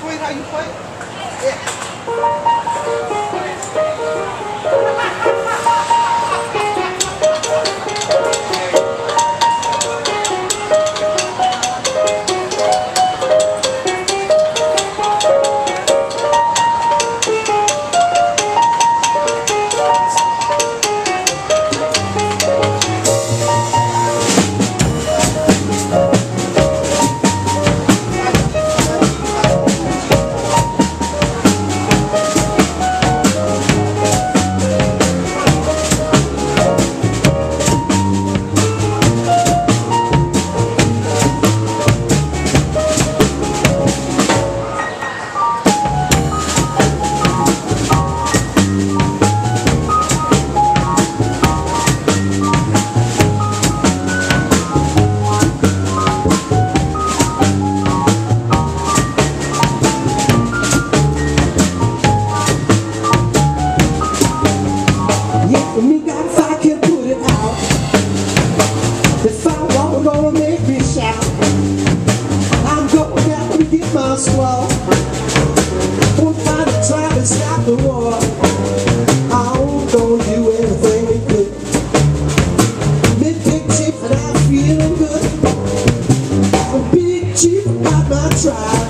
explain how you play? Yeah. If I can put it out, I want gonna make me shout, I'm gonna have to get my squad. Won't find to try to stop the war. Gonna do everything we could. Big, chief, and I'm feeling good. A big chief.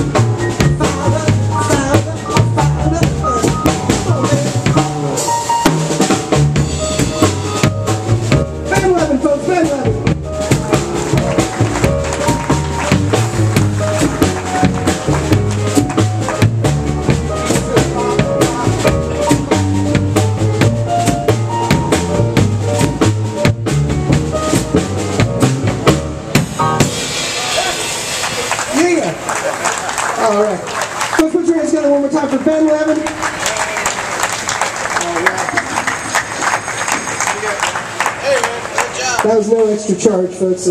All right. Let's put your hands together one more time for Ben Levin. Hey, man, good job. That was no extra charge, folks.